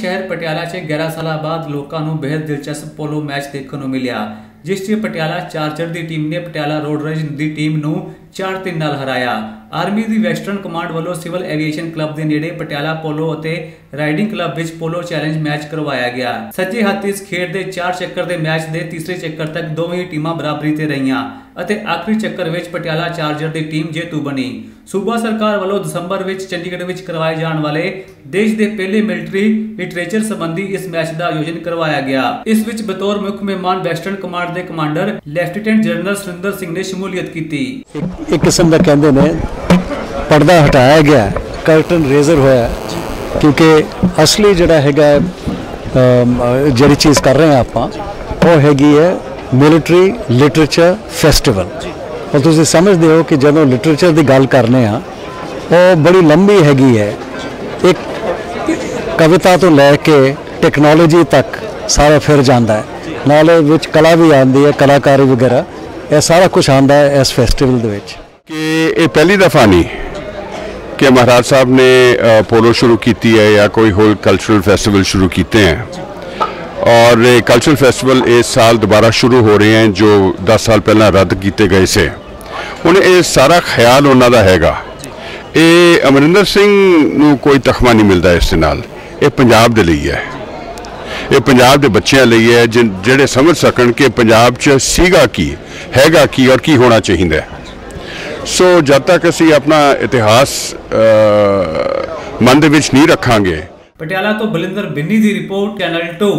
ਸ਼ਹਿਰ ਪਟਿਆਲਾ 'ਚ 11 ਸਾਲਾਂ ਬਾਅਦ ਲੋਕਾਂ ਨੂੰ ਬੇहद ਦਿਲਚਸਪ ਪੋਲੋ ਮੈਚ ਦੇਖਣ ਨੂੰ ਮਿਲਿਆ, ਜਿਸ 'ਚ ਪਟਿਆਲਾ ਚਾਰਜਰ ਦੀ ਟੀਮ ਨੇ ਪਟਿਆਲਾ ਰੋਡ ਰੋਡਰੇਜ ਦੀ ਟੀਮ ਨੂੰ 4-3 ਨਾਲ ਹਰਾਇਆ। ਆਰਮੀ ਦੀ ਵੈਸਟਰਨ ਕਮਾਂਡ ਵੱਲੋਂ ਸਿਵਲ ਐਵੀਏਸ਼ਨ ਕਲੱਬ ਦੇ ਨੇੜੇ ਪਟਿਆਲਾ ਪੋਲੋ ਅਤੇ ਰਾਈਡਿੰਗ ਕਲੱਬ ਵਿੱਚ ਪੋਲੋ ਚੈਲੰਜ ਮੈਚ ਕਰਵਾਇਆ ਗਿਆ। ਸੱਜੇ ਹੱਥ ਇਸ ਖੇਡ ਦੇ 4 ਚੱਕਰ ਦੇ ਮੈਚ ਦੇ ਤੀਸਰੇ ਚੱਕਰ ਤੱਕ ਦੋਵੇਂ ਟੀਮਾਂ ਬਰਾਬਰੀ ਤੇ ਰਹੀਆਂ ਅਤੇ ਆਖਰੀ ਚੱਕਰ ਵਿੱਚ ਪਟਿਆਲਾ ਚਾਰਜਰ ਦੀ ਟੀਮ ਜੇਤੂ ਬਣੀ। ਸੂਬਾ ਸਰਕਾਰ ਵੱਲੋਂ ਦਸੰਬਰ ਵਿੱਚ ਚੰਡੀਗੜ੍ਹ ਵਿੱਚ ਕਰਵਾਏ ਜਾਣ ਵਾਲੇ ਦੇਸ਼ ਦੇ ਪਹਿਲੇ ਮਿਲਟਰੀ ਲਿਟਰੇਚਰ ਸੰਬੰਧੀ ਇਸ ਮੈਚ ਦਾ ਆਯੋਜਨ ਕਰਵਾਇਆ ਗਿਆ। ਇਸ ਵਿੱਚ ਬਤੌਰ ਮੁੱਖ ਮਹਿਮਾਨ ਵੈਸਟਰਨ ਕਮਾਂਡ ਦੇ commander, lieutenant general Surinder Singh ਨੇ ਸ਼ਮੂਲੀਅਤ ਕੀਤੀ। ਇੱਕ- ਕਿਸਮ ਦਾ ਕਹਿੰਦੇ ਨੇ ਪਰਦਾ ਹਟਾਇਆ ਗਿਆ, ਕਰਟਨ ਰੇਜ਼ਰ ਹੋਇਆ, ਕਿਉਂਕਿ ਅਸਲੀ ਜਿਹੜਾ ਹੈਗਾ ਜਿਹੜੀ ਚੀਜ਼ ਕਰ ਰਹੇ ਹਾਂ ਆਪਾਂ, ਉਹ ਹੈਗੀ ਹੈ ਮਿਲਟਰੀ ਲਿਟਰੇਚਰ ਫੈਸਟੀਵਲ ਔਰ ਤੁਸੀਂ ਸਮਝਦੇ ਹੋ ਕਿ ਜਦੋਂ ਲਿਟਰੇਚਰ ਦੀ ਗੱਲ ਕਰਨੇ ਆ ਉਹ ਬੜੀ ਲੰਬੀ ਹੈਗੀ ਹੈ। ਇੱਕ ਕਵਿਤਾ ਤੋਂ ਲੈ ਕੇ ਟੈਕਨੋਲੋਜੀ ਤੱਕ ਸਾਰਾ ਫਿਰ ਜਾਂਦਾ ਹੈ। ਨਾਲੇ ਵਿੱਚ ਕਲਾ ਵੀ ਆਉਂਦੀ ਹੈ, ਕਲਾਕਾਰੀ ਵਗੈਰਾ। ਇਹ ਸਾਰਾ ਕੁਝ ਆਉਂਦਾ ਹੈ ਇਸ ਫੈਸਟੀਵਲ ਦੇ ਵਿੱਚ ਕਿ ਇਹ ਪਹਿਲੀ ਦਫਾ ਨਹੀਂ ਕਿ ਮਹਾਰਾਜ ਸਾਹਿਬ ਨੇ ਅ, ਪੋਲੋ ਸ਼ੁਰੂ ਕੀਤੀ ਹੈ ਜਾਂ ਕੋਈ ਹੋਰ ਕਲਚਰਲ ਫੈਸਟੀਵਲ ਸ਼ੁਰੂ ਕੀਤੇ हैं और ਇਹ ਕਲਚਰਲ ਫੈਸਟੀਵਲ ਇਸ ਸਾਲ ਦੁਬਾਰਾ ਸ਼ੁਰੂ ਹੋ ਰਹੇ ਹਨ ਜੋ 10 ਸਾਲ ਪਹਿਲਾਂ ਰੱਦ ਕੀਤੇ ਗਏ ਸੇ ਹੁਣ ਇਹ ਸਾਰਾ ਖਿਆਲ ਉਹਨਾਂ ਦਾ ਹੈਗਾ ਇਹ ਅਮਰਿੰਦਰ ਸਿੰਘ ਨੂੰ ਕੋਈ ਤਖਮਾ ਨਹੀਂ ਮਿਲਦਾ ਇਸ ਦੇ ਨਾਲ ਇਹ ਪੰਜਾਬ ਦੇ ਲਈ ਹੈ ਇਹ ਪੰਜਾਬ ਦੇ ਬੱਚਿਆਂ ਲਈ ਹੈ ਜਿਹੜੇ ਸਮਝ ਸਕਣ ਕਿ ਪੰਜਾਬ 'ਚ ਸੀਗਾ ਕੀ, ਹੈਗਾ ਕੀ ਔਰ ਕੀ ਹੋਣਾ ਚਾਹੀਦਾ ਸੋ ਜਦ ਤੱਕ ਅਸੀਂ ਆਪਣਾ ਇਤਿਹਾਸ ਮਨ ਦੇ ਵਿੱਚ ਨਹੀਂ ਰੱਖਾਂਗੇ। ਪਟਿਆਲਾ ਤੋਂ ਬਲਿੰਦਰ ਬਿੰਨੀ ਦੀ ਰਿਪੋਰਟ, ਚੈਨਲ 2